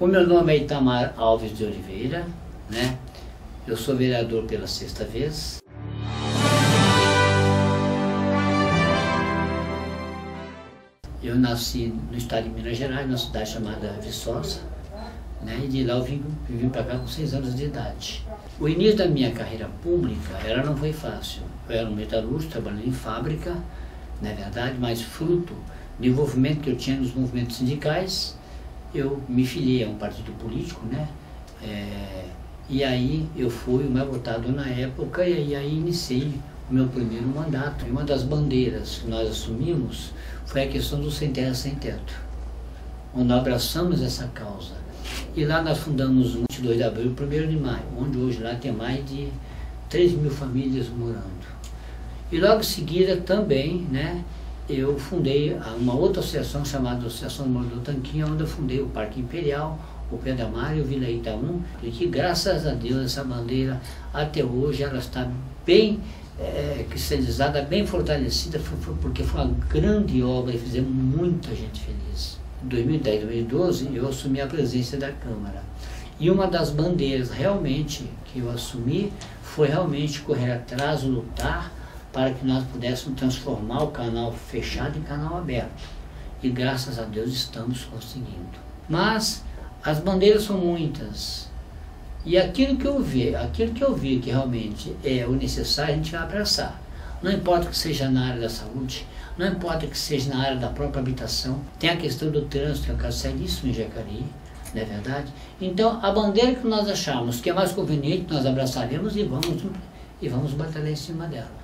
O meu nome é Itamar Alves de Oliveira, né? Eu sou vereador pela sexta vez. Eu nasci no estado de Minas Gerais, numa cidade chamada Viçosa, né? e de lá eu vim, vim para cá com seis anos de idade. O início da minha carreira pública ela não foi fácil. Eu era um metalúrgico, trabalhando em fábrica, não é verdade, mas fruto do envolvimento que eu tinha nos movimentos sindicais, eu me filiei a um partido político, né? É, e aí eu fui o mais votado na época e aí iniciei o meu primeiro mandato. E uma das bandeiras que nós assumimos foi a questão do sem terra, sem teto, onde nós abraçamos essa causa. E lá nós fundamos o 22 de abril e 1 de maio, onde hoje lá tem mais de 3 mil famílias morando. E logo em seguida também, né, eu fundei uma outra associação chamada Associação do do Tanquinho, onde eu fundei o Parque Imperial, o Pé da Mar o Vila Itaú, e que graças a Deus essa bandeira até hoje ela está bem é, cristalizada, bem fortalecida, porque foi uma grande obra e fizemos muita gente feliz. Em 2010, 2012 eu assumi a presidência da Câmara. E uma das bandeiras realmente que eu assumi foi realmente correr atrás, lutar para que nós pudéssemos transformar o canal fechado em canal aberto. E graças a Deus estamos conseguindo. Mas as bandeiras são muitas. E aquilo que eu vi, aquilo que eu vi que realmente é o necessário, a gente vai abraçar. Não importa que seja na área da saúde, não importa que seja na área da própria habitação, tem a questão do trânsito, que é um caso em Jacareí, não é verdade? Então, a bandeira que nós achamos que é mais conveniente, nós abraçaremos e vamos, e vamos batalhar em cima dela.